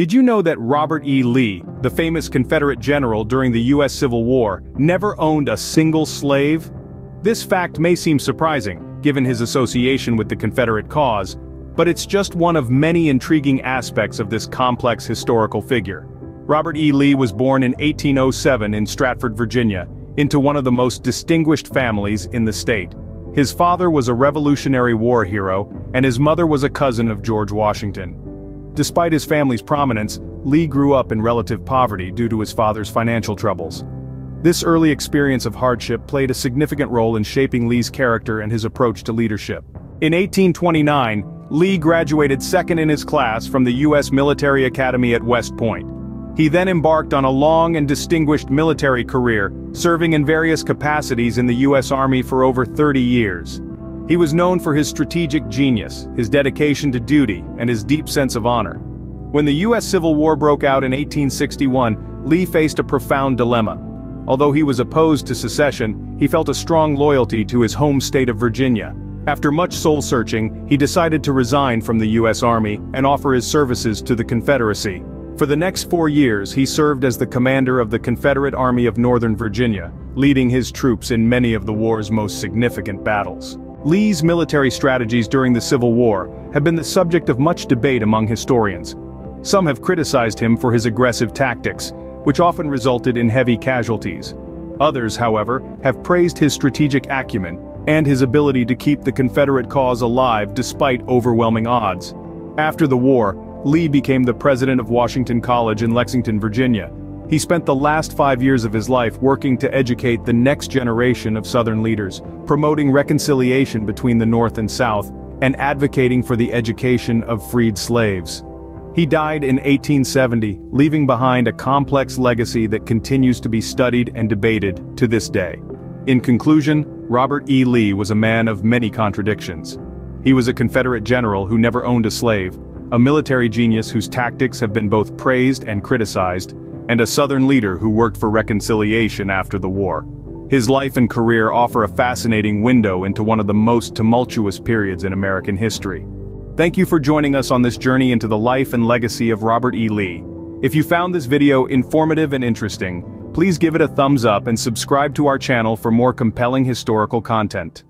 Did you know that Robert E. Lee, the famous Confederate general during the U.S. Civil War, never owned a single slave? This fact may seem surprising, given his association with the Confederate cause, but it's just one of many intriguing aspects of this complex historical figure. Robert E. Lee was born in 1807 in Stratford, Virginia, into one of the most distinguished families in the state. His father was a Revolutionary War hero, and his mother was a cousin of George Washington. Despite his family's prominence, Lee grew up in relative poverty due to his father's financial troubles. This early experience of hardship played a significant role in shaping Lee's character and his approach to leadership. In 1829, Lee graduated second in his class from the U.S. Military Academy at West Point. He then embarked on a long and distinguished military career, serving in various capacities in the U.S. Army for over 30 years. He was known for his strategic genius, his dedication to duty, and his deep sense of honor. When the U.S. Civil War broke out in 1861, Lee faced a profound dilemma. Although he was opposed to secession, he felt a strong loyalty to his home state of Virginia. After much soul-searching, he decided to resign from the U.S. Army and offer his services to the Confederacy. For the next four years he served as the commander of the Confederate Army of Northern Virginia, leading his troops in many of the war's most significant battles. Lee's military strategies during the Civil War have been the subject of much debate among historians. Some have criticized him for his aggressive tactics, which often resulted in heavy casualties. Others, however, have praised his strategic acumen and his ability to keep the Confederate cause alive despite overwhelming odds. After the war, Lee became the president of Washington College in Lexington, Virginia. He spent the last five years of his life working to educate the next generation of Southern leaders, promoting reconciliation between the North and South, and advocating for the education of freed slaves. He died in 1870, leaving behind a complex legacy that continues to be studied and debated to this day. In conclusion, Robert E. Lee was a man of many contradictions. He was a Confederate general who never owned a slave, a military genius whose tactics have been both praised and criticized, and a Southern leader who worked for reconciliation after the war. His life and career offer a fascinating window into one of the most tumultuous periods in American history. Thank you for joining us on this journey into the life and legacy of Robert E. Lee. If you found this video informative and interesting, please give it a thumbs up and subscribe to our channel for more compelling historical content.